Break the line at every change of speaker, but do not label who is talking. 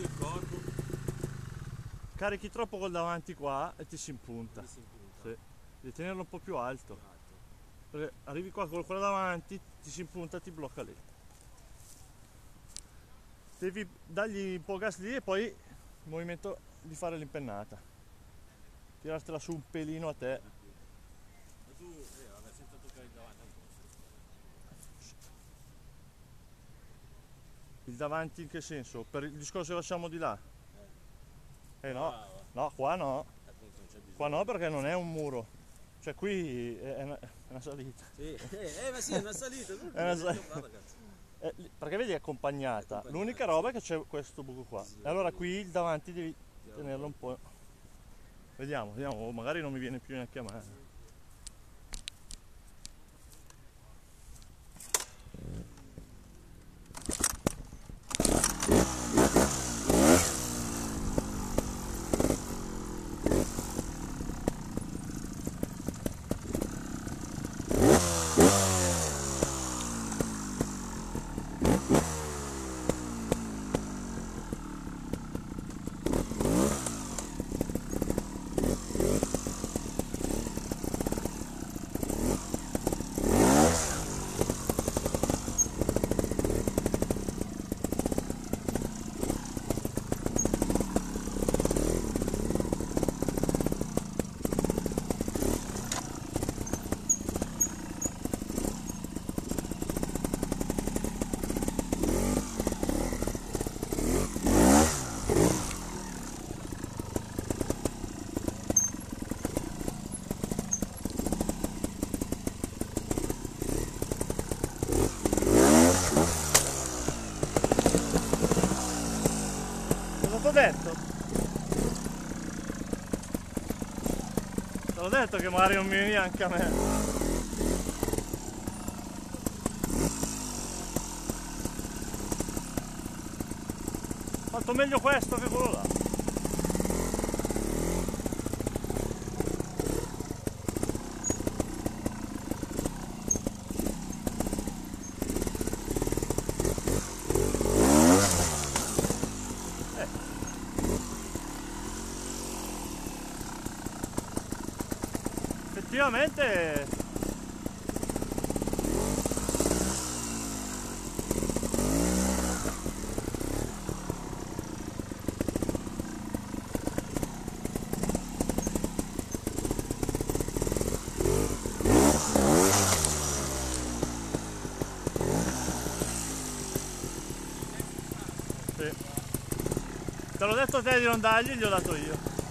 il corpo. Carichi troppo col davanti qua e ti si impunta.
Ti si impunta.
Sì. Devi tenerlo un po' più alto.
Esatto.
Più alto. Arrivi qua con quello davanti, ti si impunta ti blocca lì. Devi dargli un po' gas lì e poi il movimento di fare l'impennata. Tirartela su un pelino a te.
Il davanti
in che senso? Per il discorso che facciamo di là? Eh no,
Brava.
no, qua no. Qua no perché non è un muro. Cioè qui è una, è una salita.
Sì, eh, eh, ma sì, è una salita.
È una
non
sal-
devi fare, ragazzi.
Eh, perché vedi è accompagnata.
Accompagnata,
L'unica roba è che c'è questo buco qua.
Sì,
E allora qui il davanti devi tenerlo un po'. Vediamo, vediamo, oh, magari non mi viene più neanche a me. Cosa ti ho detto? Te l'ho detto che magari non mi viene neanche a me. Fatto meglio questo che quello là. Effettivamente. Te l'ho detto a te di non dargli, gli ho dato io.